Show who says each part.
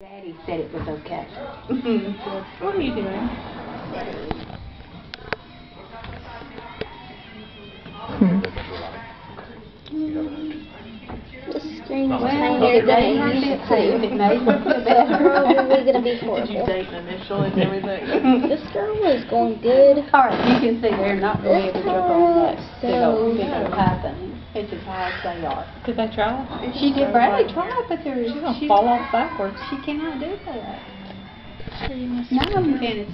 Speaker 1: Daddy said it was okay.
Speaker 2: What are you doing?
Speaker 3: The screen is
Speaker 1: Well,
Speaker 3: tinier
Speaker 1: it
Speaker 3: than it
Speaker 1: feel
Speaker 3: used
Speaker 1: safe. It
Speaker 3: to.
Speaker 1: made her feel better.
Speaker 3: Probably gonna be
Speaker 2: Did you
Speaker 3: horrible.
Speaker 2: date an initial and everything?
Speaker 3: This girl is going good.
Speaker 1: All right, you can see they're not going to ever jump on that big old,
Speaker 3: So-
Speaker 1: big old python. It's as high as they are.
Speaker 2: Did they try?
Speaker 1: She did, Bradley tried, but there,
Speaker 2: She's gonna
Speaker 1: she,
Speaker 2: fall off backwards.
Speaker 1: she cannot do that.
Speaker 3: She must
Speaker 1: None of them can,